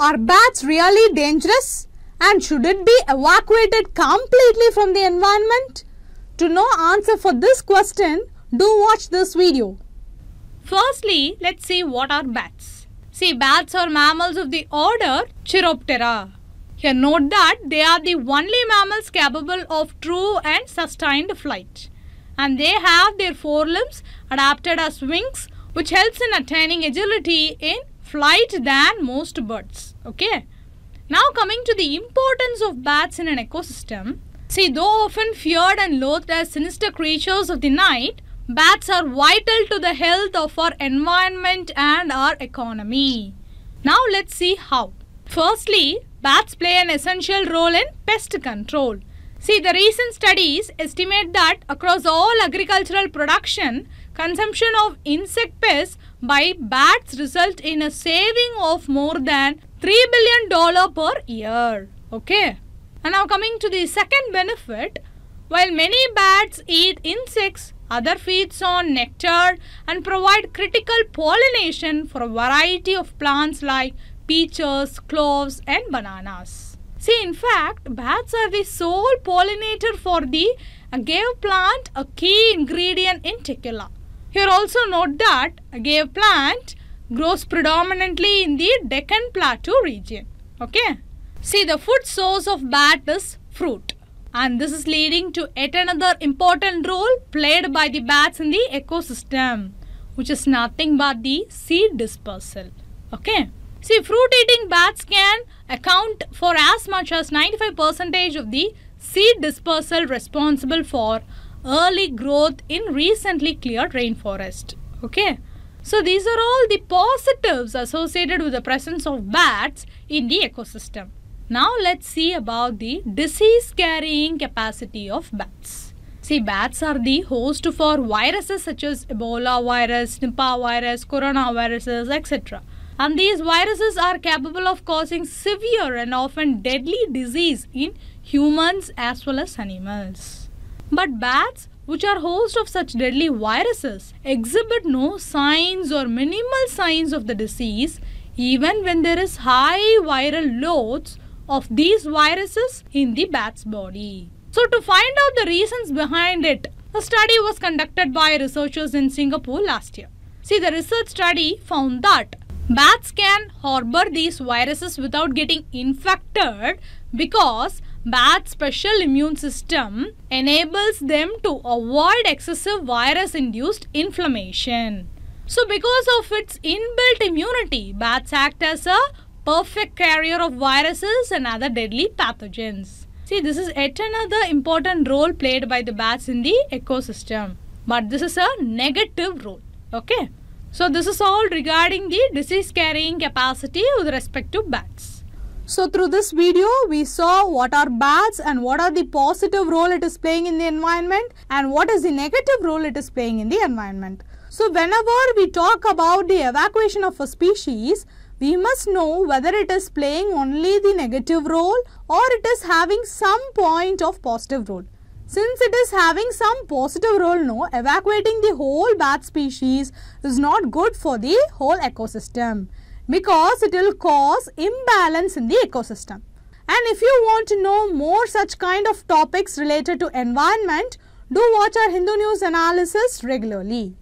Are bats really dangerous? And should it be evacuated completely from the environment? To know answer for this question, do watch this video. Firstly, let's see what are bats. See, bats are mammals of the order Chiroptera. Here note that they are the only mammals capable of true and sustained flight. And they have their forelimbs adapted as wings which helps in attaining agility in flight than most birds. Okay. Now coming to the importance of bats in an ecosystem. See, though often feared and loathed as sinister creatures of the night, bats are vital to the health of our environment and our economy. Now let's see how. Firstly, Bats play an essential role in pest control. See, the recent studies estimate that across all agricultural production, consumption of insect pests by bats result in a saving of more than $3 billion per year. Okay. And now coming to the second benefit, while many bats eat insects, other feeds on nectar and provide critical pollination for a variety of plants like peaches, cloves and bananas. See, in fact, bats are the sole pollinator for the uh, agave plant, a key ingredient in tequila. Here also note that agave plant grows predominantly in the Deccan Plateau region. Okay. See, the food source of bat is fruit. And this is leading to yet another important role played by the bats in the ecosystem, which is nothing but the seed dispersal. Okay. See, fruit eating bats can account for as much as 95% of the seed dispersal responsible for early growth in recently cleared rainforest. Okay. So these are all the positives associated with the presence of bats in the ecosystem. Now let's see about the disease carrying capacity of bats. See, bats are the host for viruses such as Ebola virus, Nipah virus, coronaviruses, etc and these viruses are capable of causing severe and often deadly disease in humans as well as animals. But bats, which are host of such deadly viruses, exhibit no signs or minimal signs of the disease even when there is high viral loads of these viruses in the bat's body. So to find out the reasons behind it, a study was conducted by researchers in Singapore last year. See, the research study found that Bats can harbor these viruses without getting infected because bat's special immune system enables them to avoid excessive virus-induced inflammation. So because of its inbuilt immunity, bats act as a perfect carrier of viruses and other deadly pathogens. See, this is yet another important role played by the bats in the ecosystem. But this is a negative role. Okay. So this is all regarding the disease carrying capacity with respect to bats. So through this video, we saw what are bats and what are the positive role it is playing in the environment and what is the negative role it is playing in the environment. So whenever we talk about the evacuation of a species, we must know whether it is playing only the negative role or it is having some point of positive role. Since it is having some positive role, no, evacuating the whole bat species is not good for the whole ecosystem because it will cause imbalance in the ecosystem. And if you want to know more such kind of topics related to environment, do watch our Hindu news analysis regularly.